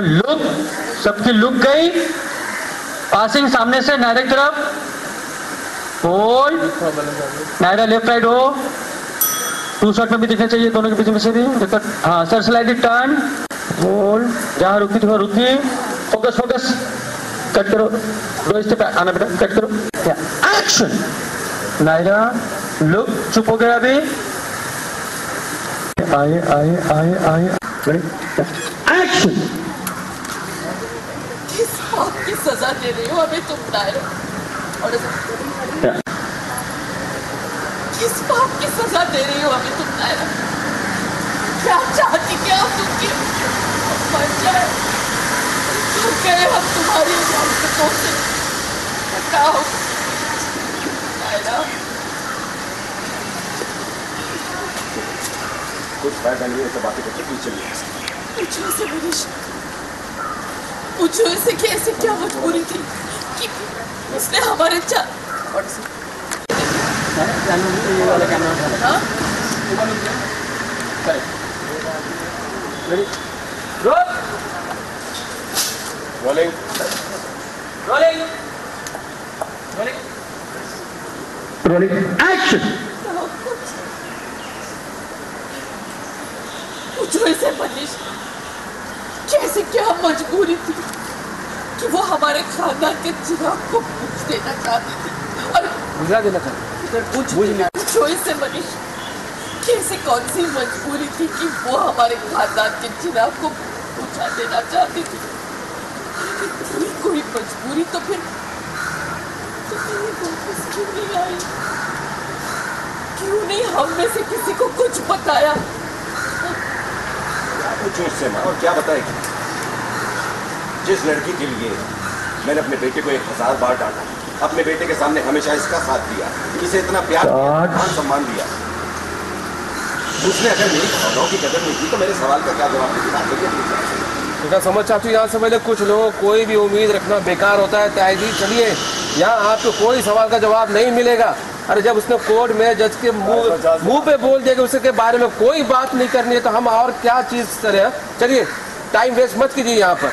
Look, सबकी look गई। Passing सामने से, नायरा की तरफ़। होल्ड नायरा लेफ़्ट राइट हो। टू शॉट में भी दिखना चाहिए, दोनों के बीच में से भी। हाँ सर स्लाइड टर्न। होल्ड जहाँ रुकी थी, वहाँ रुकी फोकस फोकस। कट करो। दो स्टेप आना बेटा, कट करो। एक्शन। नायरा, लुक चुप हो गया अभी। आए आए आए आए। एक्शन किस बात की सजा दे रही हो? हमें तुम नायरा और किस बात की सजा दे रही हो? हमें तुम नायरा क्या चाहती क्या तुम की मर जाए। थक गए हम तुम्हारी हरकतों से बताओ नायरा कुछ फ़ायदा नहीं है सब बातें करके पीछे चलिए पूछो से मनीष। पूछो इसे कि ऐसी क्या मजबूरी थी कि उसने हमारे चा और इसे- हाँ? रोलिंग रोलिंग एक्शन पूछो इसे मनीष कैसे क्या मजबूरी थी कि वो हमारे खानदान के चिराग को पूछ देना चाहती थी और बुझा देना था पूछो कैसे कौन सी मजबूरी थी कि वो हमारे खानदान के चिराग को बुझा देना चाहती थी कोई कोई मजबूरी तो फिर तो वापस क्यों नहीं आई क्यों नहीं हम में से किसी को कुछ बताया पूछूँ उससे माँ और क्या बताएगी जिस लड़की के लिए मैंने अपने बेटे को एक हज़ार बार डांटा अपने बेटे के सामने हमेशा इसका साथ दिया इसे इतना प्यार मान सम्मान दिया। उसने अगर मेरी भावनाओं की कदर नहीं की तो मेरे सवाल का क्या जवाब देगी बेटा समझ चाहती हूँ यहाँ से पहले कुछ लोगों कोई भी उम्मीद रखना बेकार होता है जी। चलिए यहाँ आपको कोई सवाल का जवाब नहीं मिलेगा। अरे जब उसने कोर्ट में जज के मुँह मुँह पे बोल दिया कि उसके बारे में कोई बात नहीं करनी है तो हम और क्या चीज़ करें? चलिए टाइम वेस्ट मत कीजिए यहाँ पर